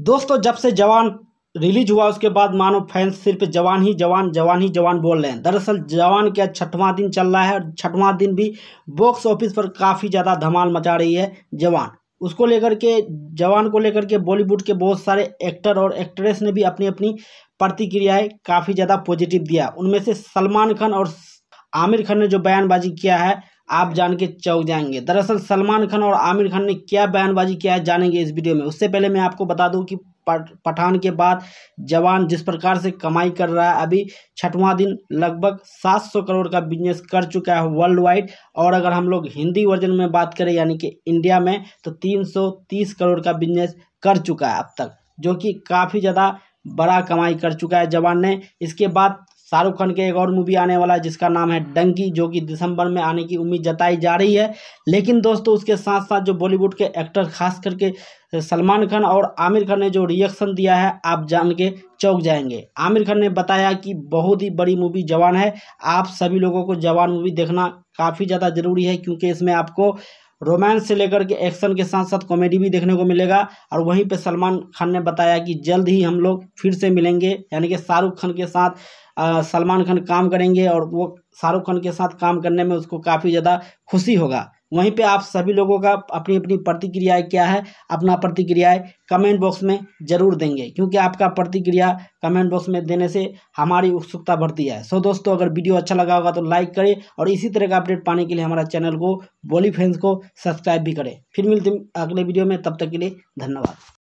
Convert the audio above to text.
दोस्तों, जब से जवान रिलीज़ हुआ, उसके बाद मानो फैंस सिर्फ़ जवान ही जवान जवान ही जवान बोल रहे हैं। दरअसल, जवान का छठवां दिन चल रहा है और छठवां दिन भी बॉक्स ऑफ़िस पर काफ़ी ज़्यादा धमाल मचा रही है जवान। उसको लेकर के, जवान को लेकर के बॉलीवुड के बहुत सारे एक्टर और एक्ट्रेस ने भी अपनी अपनी प्रतिक्रियाएँ काफ़ी ज़्यादा पॉजिटिव दिया। उनमें से सलमान खान और आमिर खान ने जो बयानबाजी किया है आप जान के चौक जाएँगे। दरअसल सलमान खान और आमिर खान ने क्या बयानबाजी किया है जानेंगे इस वीडियो में। उससे पहले मैं आपको बता दूँ कि पठान के बाद जवान जिस प्रकार से कमाई कर रहा है, अभी छठवां दिन लगभग 700 करोड़ का बिज़नेस कर चुका है वर्ल्ड वाइड और अगर हम लोग हिंदी वर्जन में बात करें, यानी कि इंडिया में तो 330 करोड़ का बिज़नेस कर चुका है अब तक, जो कि काफ़ी ज़्यादा बड़ा कमाई कर चुका है जवान ने। इसके बाद शाहरुख खान के एक और मूवी आने वाला है, जिसका नाम है डंकी, जो कि दिसंबर में आने की उम्मीद जताई जा रही है। लेकिन दोस्तों, उसके साथ साथ जो बॉलीवुड के एक्टर खास करके सलमान खान और आमिर खान ने जो रिएक्शन दिया है, आप जान के चौक जाएँगे। आमिर खान ने बताया कि बहुत ही बड़ी मूवी जवान है। आप सभी लोगों को जवान मूवी देखना काफ़ी ज़्यादा ज़रूरी है, क्योंकि इसमें आपको रोमांस से लेकर के एक्शन के साथ साथ कॉमेडी भी देखने को मिलेगा। और वहीं पे सलमान खान ने बताया कि जल्द ही हम लोग फिर से मिलेंगे, यानी कि शाहरुख खान के साथ सलमान खान काम करेंगे और वो शाहरुख खान के साथ काम करने में उसको काफ़ी ज़्यादा खुशी होगा। वहीं पे आप सभी लोगों का अपनी अपनी प्रतिक्रियाएँ क्या है, अपना प्रतिक्रियाएँ कमेंट बॉक्स में ज़रूर देंगे, क्योंकि आपका प्रतिक्रिया कमेंट बॉक्स में देने से हमारी उत्सुकता बढ़ती है। सो दोस्तों, अगर वीडियो अच्छा लगा होगा तो लाइक करें और इसी तरह का अपडेट पाने के लिए हमारा चैनल को, बॉली फ्रेंड्स को सब्सक्राइब भी करें। फिर मिलते अगले वीडियो में, तब तक के लिए धन्यवाद।